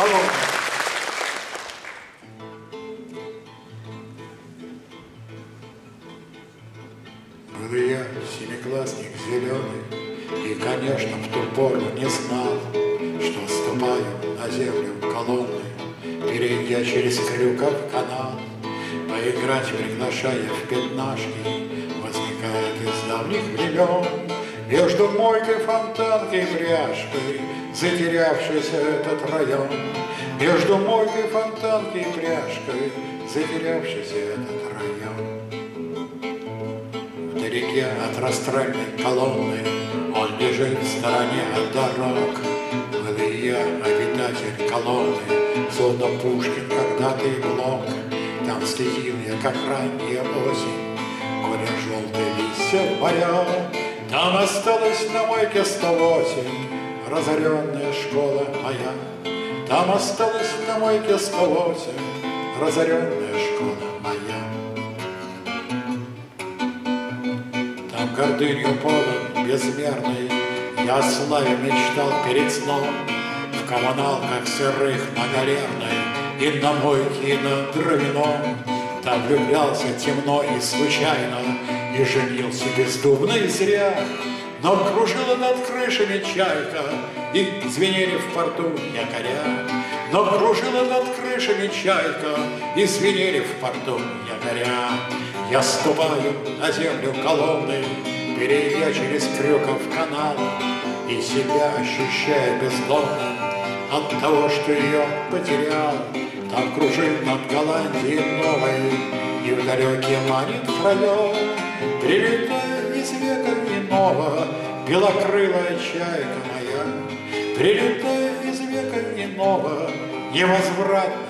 Коломна. Был я семиклассник зеленый, И, конечно, в ту пору не знал, Что ступаю на землю колонны, Перейдя через Крюков канал. Поиграть, приглашая в пятнашки, Возникает из давних времен Между мойкой, фонтанкой пряжкой Затерявшийся этот район. Между мойкой, фонтанкой и пряжкой Затерявшийся этот район. Вдалеке от растральной колонны Он лежит в стороне от дорог. Был и я обитатель колонны, Словно Пушкин когда-то и Блок. Там следил я, как ранняя осень, Коля желтый листья моря. Там осталась на мойке 108 Разоренная школа моя. Там осталась на мойке 108 Разоренная школа моя. Там гордынью полон безмерный, Я о славе мечтал перед сном, В коммуналках сырых многолерной, И на мойке, и на дровяном. Там влюблялся темно и случайно, И женился бездумно и зря. Но кружила над крышами чайка, И звенели в порту якоря. Но кружила над крышами чайка, И звенели в порту якоря. Я ступаю на землю колонны, Перейдя через Крюков канал, И себя ощущая бездомным От того, что ее потерял. Там кружит над Голландией новой, И в далекий манит края, Прилетая из века иного, Белокрылая чайка моя, Прилетая из века иного, Невозвратная чайка